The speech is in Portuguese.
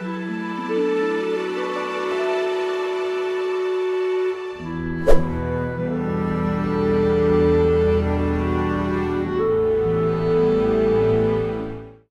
Música